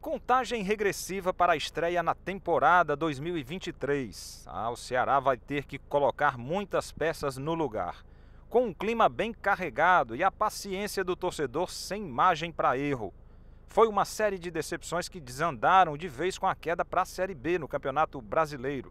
Contagem regressiva para a estreia na temporada 2023. Ah, o Ceará vai ter que colocar muitas peças no lugar. Com um clima bem carregado e a paciência do torcedor sem margem para erro. Foi uma série de decepções que desandaram de vez com a queda para a Série B no Campeonato Brasileiro.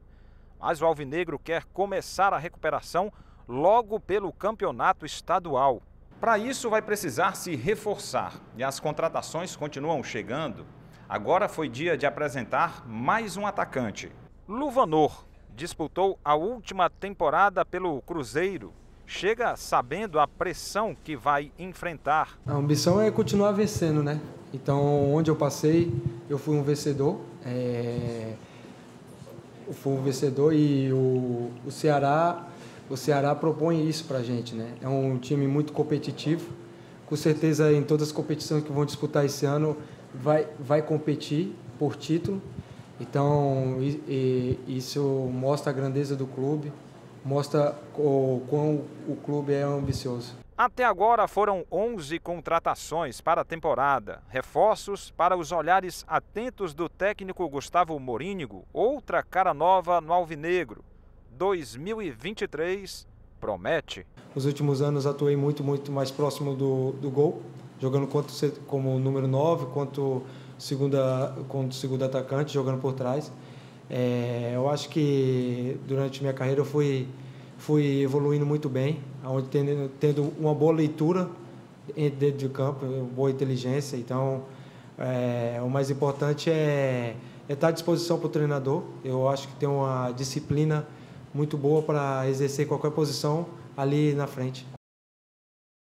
Mas o Alvinegro quer começar a recuperação logo pelo Campeonato Estadual. Para isso, vai precisar se reforçar e as contratações continuam chegando. Agora foi dia de apresentar mais um atacante. Luvanor disputou a última temporada pelo Cruzeiro. Chega sabendo a pressão que vai enfrentar. A ambição é continuar vencendo, né? Então, onde eu passei, eu fui um vencedor. É... Eu fui um vencedor e o, o Ceará, o Ceará propõe isso para a gente, né? É um time muito competitivo. Com certeza, em todas as competições que vão disputar esse ano, vai, vai competir por título. Então, e, e isso mostra a grandeza do clube, mostra o quão o clube é ambicioso. Até agora foram 11 contratações para a temporada, reforços para os olhares atentos do técnico Gustavo Morínigo, outra cara nova no Alvinegro. 2023 promete. Nos últimos anos atuei muito, muito mais próximo do, do gol, jogando quanto, como número 9, quanto segunda, quanto segundo atacante, jogando por trás. É, eu acho que durante minha carreira eu fui, fui evoluindo muito bem, onde tendo, tendo uma boa leitura dentro de campo, boa inteligência. Então, é, o mais importante é, é estar à disposição para o treinador. Eu acho que tem uma disciplina muito boa para exercer qualquer posição ali na frente.